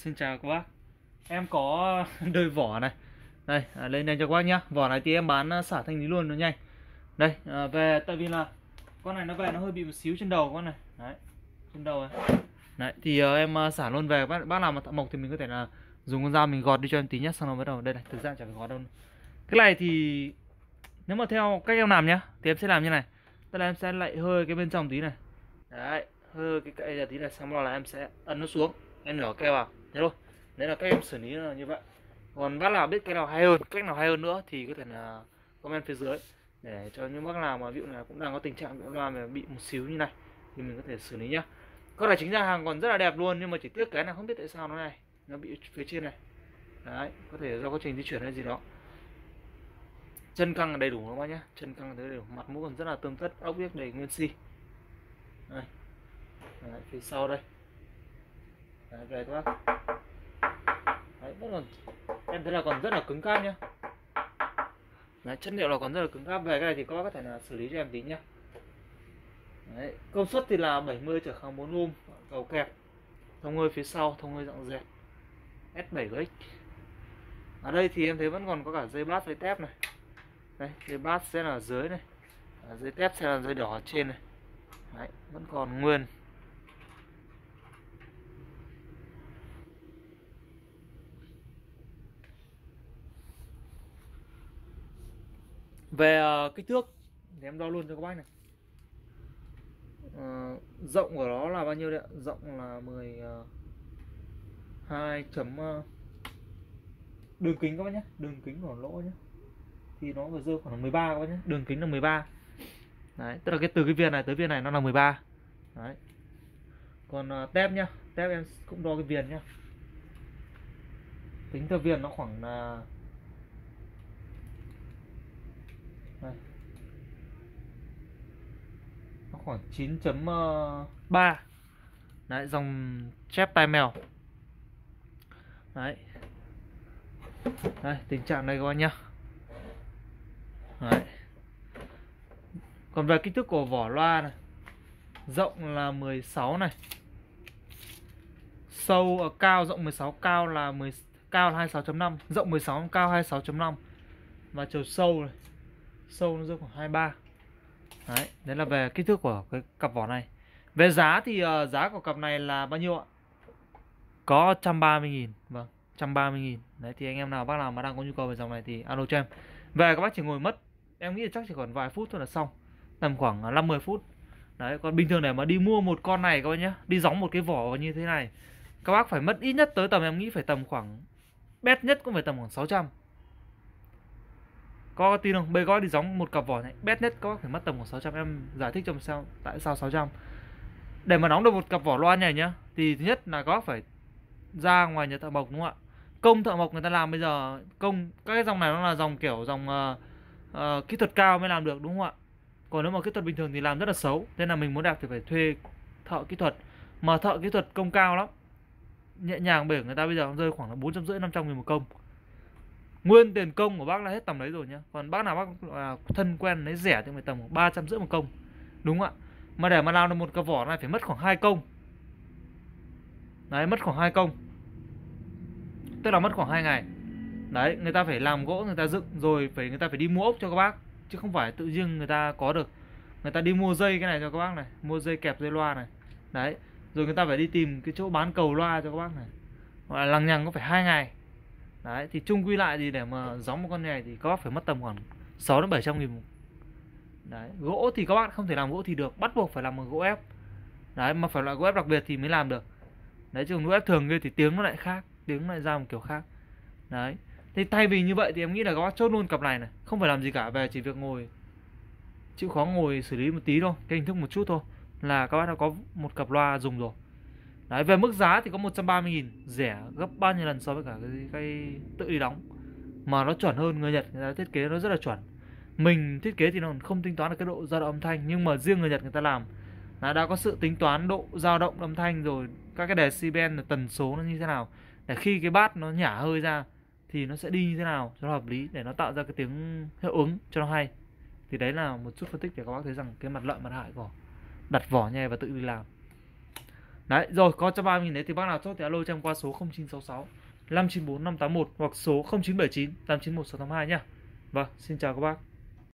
Xin chào các bác. Em có đôi vỏ này. Đây, à, lên đây cho các bác nhá. Vỏ này thì em bán à, xả thanh lý luôn nó nhanh. Đây, à, về tại vì là Con này nó về nó hơi bị một xíu trên đầu con này. Đấy, trên đầu này. Đấy, thì uh, em à, xả luôn về. Bác, bác nào mà thợ mộc thì mình có thể là Dùng con dao mình gọt đi cho em tí nhá Xong rồi bắt đầu, đây này, thực ra chả phải gọt đâu. Cái này thì Nếu mà theo cách em làm nhá Thì em sẽ làm như này. Tức là em sẽ lại hơi cái bên trong tí này. Đấy, hơi cái cây ra tí này Xong rồi là em sẽ ấn nó xuống. Em nhỏ keo vào. Thế thôi Đấy là cách em xử lý là như vậy. Còn bác nào biết cái nào hay hơn Cách nào hay hơn nữa thì có thể là comment phía dưới. Để cho những bác nào mà ví dụ là cũng đang có tình trạng bị loa mà bị một xíu như này Thì mình có thể xử lý nhá. Con này chính ra hàng còn rất là đẹp luôn Nhưng mà chỉ tiếc cái này không biết tại sao nó này Nó bị phía trên này. Đấy, có thể do quá trình di chuyển hay gì đó. Chân căng đầy đủ các bác nhé chân căng đầy đủ. Mặt mũi còn rất là tươm tất ốc biết đầy nguyên si. Đây. Đấy, phía sau đây. Đấy, về các bác. Đấy, vẫn còn em thấy là còn rất là cứng cáp nhá. Đấy, chất liệu là còn rất là cứng cáp. Về cái này thì các bác có thể là xử lý cho em tí nhá. Đấy, công suất thì là 70 trở kháng 4 ohm cầu kẹp. Thông hơi phía sau thông hơi dạng dẹt S7X ở đây thì em thấy vẫn còn có cả dây bát dây tép này. Đây dây bát sẽ là dưới này. À, dây tép sẽ là dây đỏ ở trên này. Đấy, vẫn còn nguyên. Về ờ, kích thước thì em đo luôn cho các bác này. À, rộng của nó là bao nhiêu đấy ạ? Rộng là 10 2 ờ, chấm đường kính các bác nhé đường kính của lỗ nhé. Thì nó vừa rơi khoảng 13 các bác nhé đường kính là 13 đấy tức là cái từ cái viên này tới viên này nó là 13 đấy. Còn uh, tép nhá tép em cũng đo cái viền nhá. Tính theo viền nó khoảng là đây. nó khoảng 9.3 ờ, đấy, dòng chép tai mèo. Đấy. Đây, tình trạng này các bạn nhá. Đấy. Còn về kích thước của vỏ loa này. Rộng là 16 này. Sâu ở cao, rộng 16 cao là 10 cao là 26.5 rộng 16 cao 26.5 và chiều sâu này sâu nó rơi khoảng 23 đấy đấy là về kích thước của cái cặp vỏ này. Về giá thì uh, giá của cặp này là bao nhiêu ạ? Có 130 nghìn vâng 130 nghìn. Đấy thì anh em nào bác nào mà đang có nhu cầu về dòng này thì alo cho em. Về các bác chỉ ngồi mất em nghĩ là chắc chỉ còn vài phút thôi là xong tầm khoảng ờ, 50 phút. Đấy còn bình thường để mà đi mua một con này các bác nhé đi gióng một cái vỏ như thế này các bác phải mất ít nhất tới tầm em nghĩ phải tầm khoảng bét nhất cũng phải tầm khoảng 600 có tin không? Bây gói đi gióng một cặp vỏ này. Bét nhất có phải mất tầm khoảng 600 em giải thích cho sao tại sao 600 để mà đóng được một cặp vỏ loa này nhá thì thứ nhất là các phải ra ngoài nhà thợ mộc đúng không ạ? Công thợ mộc người ta làm bây giờ công các cái dòng này nó là dòng kiểu dòng uh, uh, kỹ thuật cao mới làm được đúng không ạ? Còn nếu mà kỹ thuật bình thường thì làm rất là xấu nên là mình muốn đẹp thì phải thuê thợ kỹ thuật. Mà thợ kỹ thuật công cao lắm. Nhẹ nhàng bể người ta bây giờ rơi khoảng là bốn trăm rưỡi năm trăm nghìn một công nguyên tiền công của bác là hết tầm đấy rồi nhá. Còn bác nào bác à, thân quen lấy rẻ thì phải tầm ba trăm rưỡi một công. Đúng không ạ? Mà để mà làm được một cái vỏ này phải mất khoảng hai công. Đấy mất khoảng hai công. Tức là mất khoảng hai ngày. Đấy người ta phải làm gỗ người ta dựng rồi phải người ta phải đi mua ốc cho các bác. Chứ không phải tự dưng người ta có được. Người ta đi mua dây cái này cho các bác này mua dây kẹp dây loa này. Đấy rồi người ta phải đi tìm cái chỗ bán cầu loa cho các bác này. Gọi là lằng nhằng có phải hai ngày đấy, thì chung quy lại thì để mà gióng một con này thì các bác phải mất tầm khoảng 6 đến 700 nghìn đấy, gỗ thì các bác không thể làm gỗ thì được, bắt buộc phải làm bằng gỗ ép. Đấy, mà phải loại gỗ ép đặc biệt thì mới làm được. Đấy, chứ gỗ ép thường kia thì tiếng nó lại khác, tiếng nó lại ra một kiểu khác. Đấy, thì thay vì như vậy thì em nghĩ là các bác chốt luôn cặp này này, không phải làm gì cả, về chỉ việc ngồi, chịu khó ngồi xử lý một tí thôi, cái hình thức một chút thôi, là các bác đã có một cặp loa dùng rồi đấy về mức giá thì có 130.000 rẻ gấp bao nhiêu lần so với cả cái, cái tự đi đóng. Mà nó chuẩn hơn người Nhật người ta thiết kế nó rất là chuẩn. Mình thiết kế thì nó không tính toán được cái độ dao động âm thanh nhưng mà riêng người Nhật người ta làm. Là đã có sự tính toán độ dao động âm thanh rồi các cái decibel là tần số nó như thế nào. Để khi cái bát nó nhả hơi ra thì nó sẽ đi như thế nào cho nó hợp lý để nó tạo ra cái tiếng hiệu ứng cho nó hay. Thì đấy là một chút phân tích để các bác thấy rằng cái mặt lợi mặt hại của đặt vỏ nhè và tự đi làm. Đấy, rồi có cho ba mình đấy thì bác nào chốt thì alo cho em qua số 0966 594 581 hoặc số 0979 891 682 nhá. Vâng, xin chào các bác.